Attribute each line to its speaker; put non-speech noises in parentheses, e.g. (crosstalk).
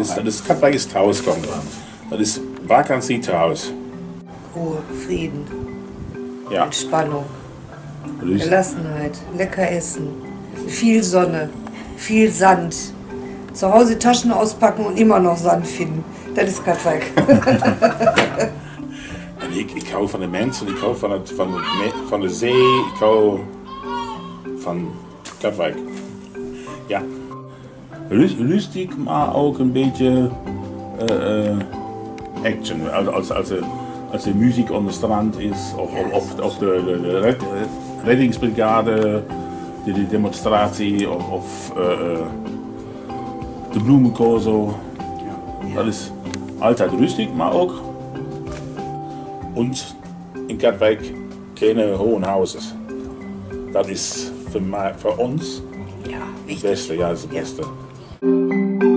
Speaker 1: Das, das Katweiges Taus kommt dran. Das ist Vakanzi Taus.
Speaker 2: Ruhe, Frieden,
Speaker 1: ja.
Speaker 2: Entspannung, Gelassenheit, lecker essen, viel Sonne, viel Sand. Zu Hause Taschen auspacken und immer noch Sand finden. Das ist Katwijk. (laughs)
Speaker 1: ich, ich kaufe von den Menschen, ich kaufe von, von, von der See, ich kaufe von Katwijk. Ja. Rus- Rustig, maar ook een beetje eh, eh, action. Als, als, als, de, als de muziek op het strand is, of, of, of, of de, de, de red- reddingsbrigade, de, de demonstratie, of, of eh, de bloemenkool. Dat is altijd rustig, maar ook und in Katwijk keine hohen Houses. Dat is voor, mij, voor ons
Speaker 2: Ja,
Speaker 1: het beste, ja, het is het
Speaker 2: Ja.
Speaker 1: Thank you.